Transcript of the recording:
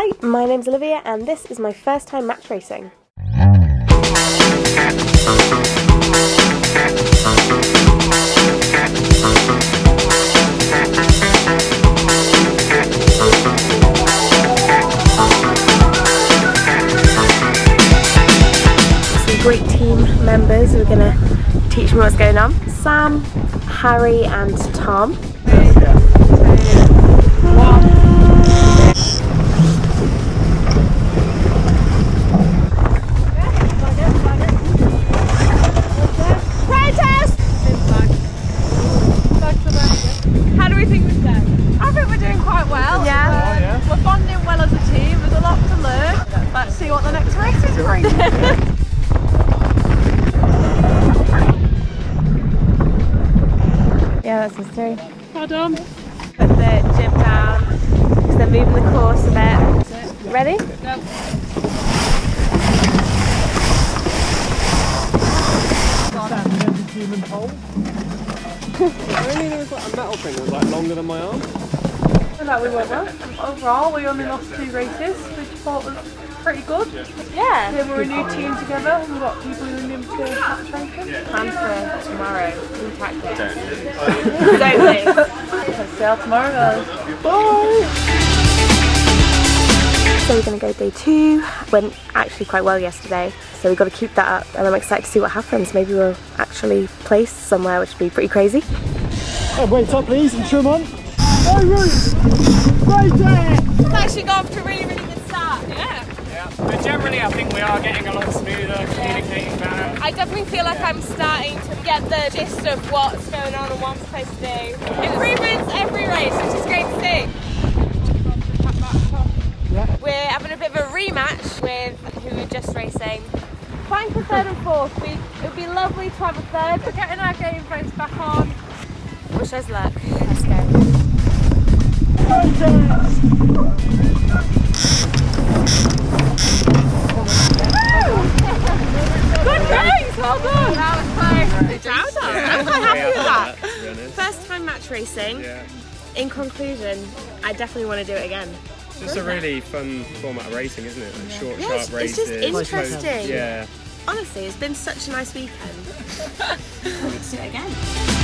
Hi, my name's Olivia and this is my first time match racing. Some great team members who are going to teach me what's going on. Sam, Harry and Tom. Races bring. Yeah, that's mystery. Pardon? Put the jib down because they're moving the course a bit. Ready? human pole. Really, there was like a metal thing that was like longer than my arm. Like we went well. Overall, we only lost two races, which I thought was pretty good. Yeah. Then we're a new team together. We've got people who are new to match racing. Plan for tomorrow. Team practice. Don't Let's see how tomorrow goes. So we're going to go day two. Went actually quite well yesterday, so we've got to keep that up. And I'm excited to see what happens. Maybe we'll actually place somewhere, which would be pretty crazy. Oh, wait, top please, and trim on. Oh, right. Right there. It's actually got off to a really, really good start. Yeah. Yeah, but generally I think we are getting along smoother, communicating better. I definitely feel like I'm starting to get the gist of what's going on and what I'm supposed to do. Improvements every race, which is great to see. We're having a bit of a rematch with who we're just racing. fine for third and fourth. We, it would be lovely to have a third. We're getting our game face back on. Wish us luck. Let's go. Racing. Yeah, In conclusion, I definitely want to do it again. it's just a really fun format of racing, isn't it? Like short, Yeah, sharp it's- races. it's just interesting. Yeah. Honestly, it's been such a nice weekend. Let's do it again.